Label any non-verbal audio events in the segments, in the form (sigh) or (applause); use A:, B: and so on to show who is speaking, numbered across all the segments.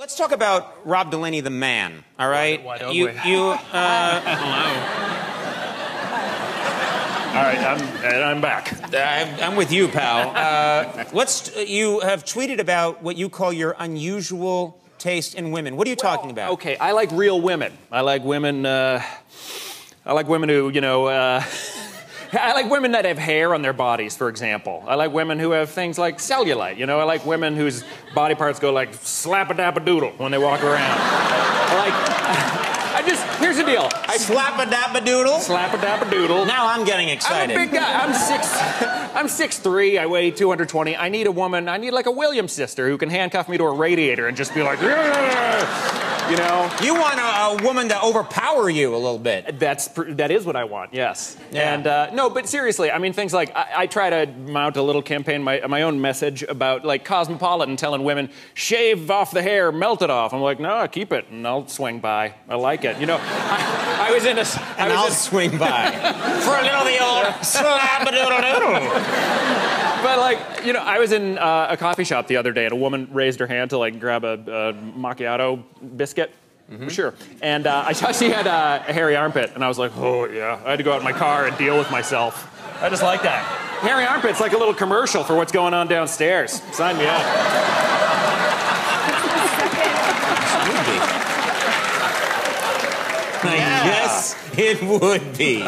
A: Let's talk about Rob Delaney, the man. All right,
B: Why don't
A: you
B: we?
A: you uh, (laughs)
B: All right, I'm, and I'm back.
A: I'm I'm with you, pal. Uh, let's. You have tweeted about what you call your unusual taste in women. What are you talking about?
B: Okay, I like real women. I like women. Uh, I like women who, you know. (laughs) I like women that have hair on their bodies, for example. I like women who have things like cellulite. You know, I like women whose body parts go like slap a dap a doodle when they walk around. I (laughs) like. (laughs) I just here's the deal. I
A: Slap a dap a doodle.
B: slap a dap a doodle.
A: Now I'm getting excited.
B: I'm a big guy. I'm six. I'm six three. I weigh 220. I need a woman. I need like a Williams sister who can handcuff me to a radiator and just be like, "Yeah," you know.
A: You want a, a woman to overpower you a little bit.
B: That's that is what I want. Yes.
A: Yeah.
B: And uh, no, but seriously, I mean things like I, I try to mount a little campaign, my my own message about like cosmopolitan, telling women shave off the hair, melt it off. I'm like, no, keep it, and I'll swing by. I like it. You know, I, I was in a. s- I
A: And
B: was
A: I'll
B: in-
A: swing by (laughs) for a little the old (laughs) slap a doodle doodle.
B: But like, you know, I was in uh, a coffee shop the other day, and a woman raised her hand to like grab a, a macchiato biscuit. For sure. And uh, I saw she had uh, a hairy armpit, and I was like, oh yeah. I had to go out in my car and deal with myself. I just like that. Hairy armpit's like a little commercial for what's going on downstairs. Sign me up.
A: Yes, it would be.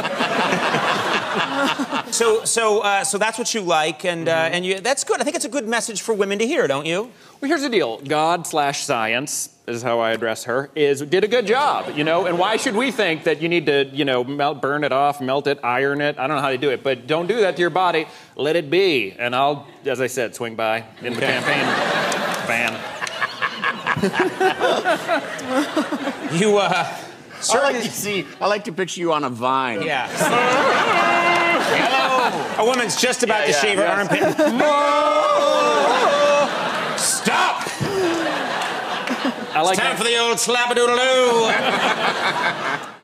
A: (laughs) so, so, uh, so that's what you like, and uh, and you, that's good. I think it's a good message for women to hear, don't you?
B: Well, here's the deal. God slash science is how I address her. Is did a good job, you know. And why should we think that you need to, you know, melt, burn it off, melt it, iron it? I don't know how to do it, but don't do that to your body. Let it be, and I'll, as I said, swing by in the campaign (laughs) van.
A: You, uh,
C: I like to see. I like to picture you on a vine.
A: Yeah. (laughs) Hello. A woman's just about
C: Yeah,
A: to
C: yeah,
A: shave her
C: yes.
A: armpit. (laughs) Stop!
B: I like
A: Time
B: that.
A: for the old slap-a-doodle-doo. (laughs)